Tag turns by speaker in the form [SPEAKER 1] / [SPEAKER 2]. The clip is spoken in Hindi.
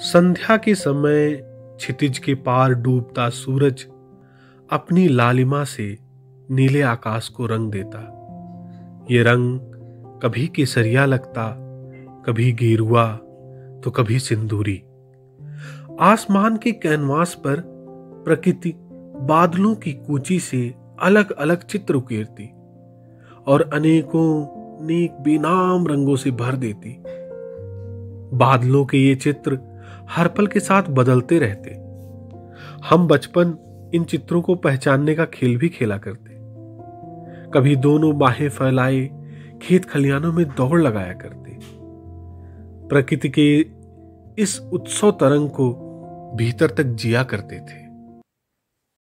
[SPEAKER 1] संध्या के समय छितिज के पार डूबता सूरज अपनी लालिमा से नीले आकाश को रंग देता। ये रंग कभी केसरिया लगता, कभी गेरुआ तो कभी सिंदूरी। आसमान के कैनवास पर प्रकृति बादलों की कूची से अलग अलग चित्र उकेरती और अनेकों नेक बेनाम रंगों से भर देती। बादलों के ये चित्र हर पल के साथ बदलते रहते। हम बचपन इन चित्रों को पहचानने का खेल भी खेला करते। कभी दोनों बाहें फैलाए, खेत खलियानों में दौड़ लगाया करते। प्रकृति के इस उत्सव तरंग को भीतर तक जिया करते थे।